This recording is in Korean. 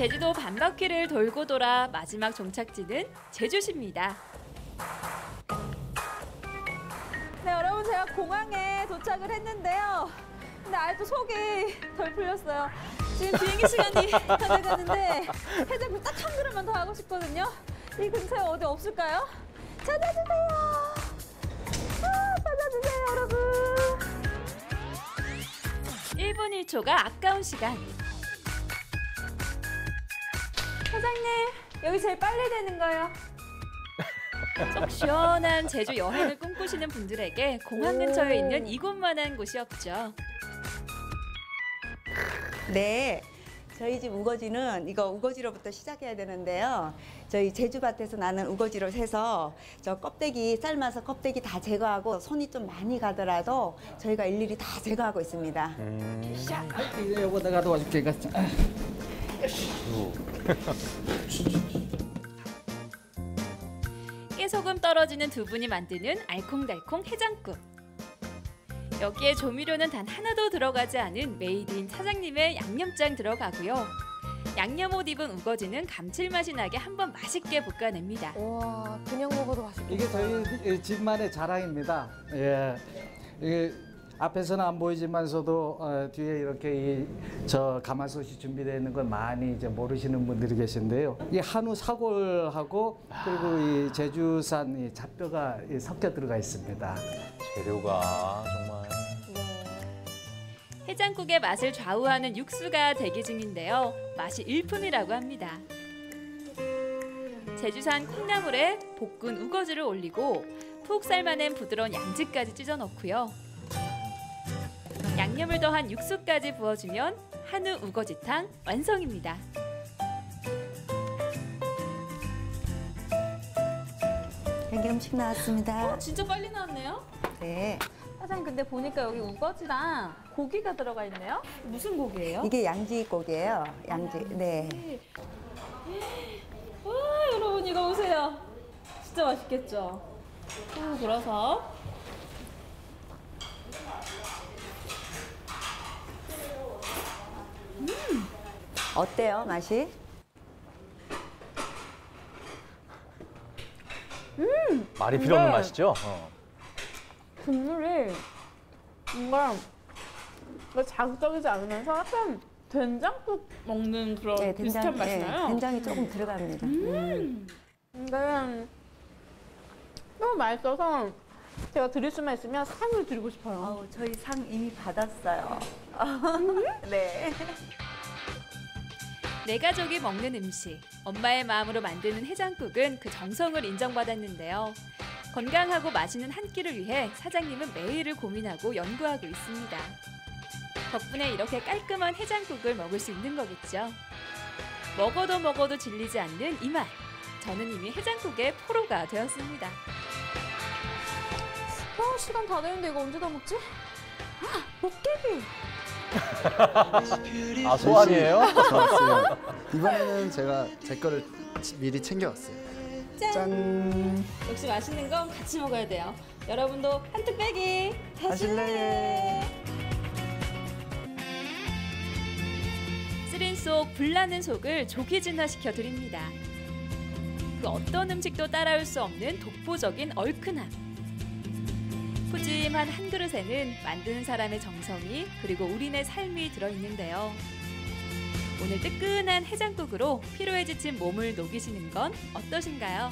제주도 반바퀴를 돌고 돌아 마지막 종착지는 제주시입니다. 네, 여러분 제가 공항에 도착을 했는데요. 근데 아직도 속이 덜 풀렸어요. 지금 비행기 시간이 다 돼가는데 해장국 딱 한 그릇만 더 하고 싶거든요. 이 근처에 어디 없을까요? 찾아주세요. 아, 찾아주세요, 여러분. 1분 1초가 아까운 시간. 사장님, 여기 제일 빨리 되는 거예요. 속 시원한 제주 여행을 꿈꾸시는 분들에게 공항 근처에 있는 이곳만한 곳이 없죠. 네. 저희 집 우거지는 이거 우거지로부터 시작해야 되는데요. 저희 제주밭에서 나는 우거지로 세서 저 껍데기 삶아서 껍데기 다 제거하고 손이 좀 많이 가더라도 저희가 일일이 다 제거하고 있습니다. 이제 요거 내가 도와줄게. 이거. 깨소금 떨어지는 두 분이 만드는 알콩달콩 해장국. 여기에 조미료는 단 하나도 들어가지 않은 made in 사장님의 양념장 들어가고요. 양념 옷 입은 우거지는 감칠맛이 나게 한번 맛있게 볶아냅니다. 와, 그냥 먹어도 맛있겠다. 이게 저희 집만의 자랑입니다. 예. 이게 앞에서는 안 보이지만서도 어, 뒤에 이렇게 이 저 가마솥이 준비되어 있는 걸 많이 이제 모르시는 분들이 계신데요. 이 한우 사골하고 그리고 이 제주산 이 잡뼈가 이 섞여 들어가 있습니다. 재료가 정말. 해장국의 맛을 좌우하는 육수가 대기 중인데요. 맛이 일품이라고 합니다. 제주산 콩나물에 볶은 우거지를 올리고 푹 삶아낸 부드러운 양지까지 찢어 넣고요. 양념을 더한 육수까지 부어주면 한우 우거지탕 완성입니다. 여기 음식 나왔습니다. 진짜 빨리 나왔네요. 네. 사장님, 근데 보니까 여기 우거지랑 고기가 들어가 있네요. 무슨 고기예요? 이게 양지 고기예요. 양지. 네. 와, 여러분 이거 보세요. 진짜 맛있겠죠? 후 불어서 어때요, 맛이? 말이 필요 없는 네. 맛이죠? 어. 국물이 뭔가 자극적이지 않으면서 약간 된장국 먹는 그런 네, 비슷한 맛이 네, 나요. 된장이 조금 들어갑니다. 음. 근데 너무 맛있어서 제가 드릴 수만 있으면 상을 드리고 싶어요. 아우, 저희 상 이미 받았어요. 네. 내 가족이 먹는 음식, 엄마의 마음으로 만드는 해장국은 그 정성을 인정받았는데요. 건강하고 맛있는 한 끼를 위해 사장님은 매일을 고민하고 연구하고 있습니다. 덕분에 이렇게 깔끔한 해장국을 먹을 수 있는 거겠죠. 먹어도 먹어도 질리지 않는 이 맛. 저는 이미 해장국의 포로가 되었습니다. 어, 시간 다 되는데 이거 언제 다 먹지? 아, 목깨비! 아, 소환이에요? 좋았어요. 이번에는 제가 제 거를 미리 챙겨왔어요. 짠. 역시 맛있는 건 같이 먹어야 돼요. 여러분도 한턱 빼기 하실래? 쓰린 속 불나는 속을 조기 진화시켜 드립니다. 그 어떤 음식도 따라올 수 없는 독보적인 얼큰함. 푸짐한 한 그릇에는 만드는 사람의 정성이 그리고 우리네 삶이 들어있는데요. 오늘 뜨끈한 해장국으로 피로에 지친 몸을 녹이시는 건 어떠신가요?